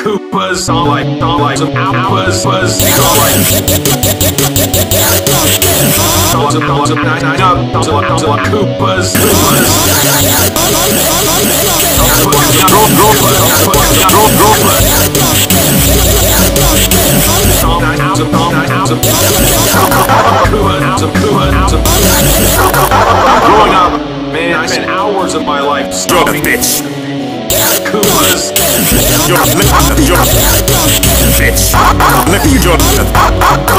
Koopas, all like, all like some Alpas, buzz, all like. Dolls of dolls of nine nine up, dolls of dolls of Koopas, Koopas. All nine hours of all nine hours of Koopas, hours of Koopas, hours of. Growing up, man, I spent hours of my life stomping bitch. Bitch. Let me your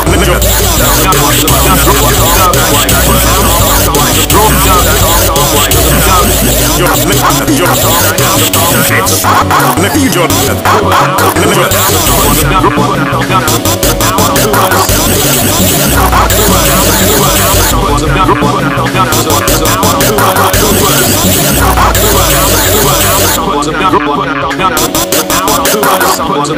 let your you're a you're. Let me your let your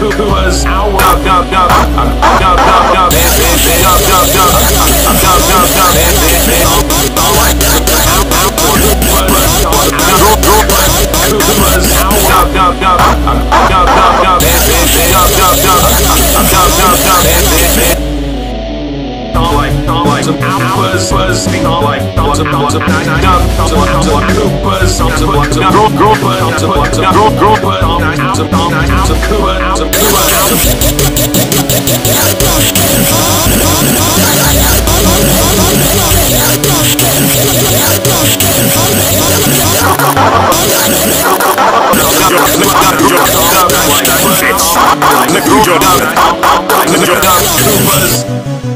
nine grow grow but Koopas, hour. Some hours was being all dolls of dolls of nine nine up, dolls of dolls of Koopas, dolls of dolls of grow grow but dolls of dolls of your let your Koopas.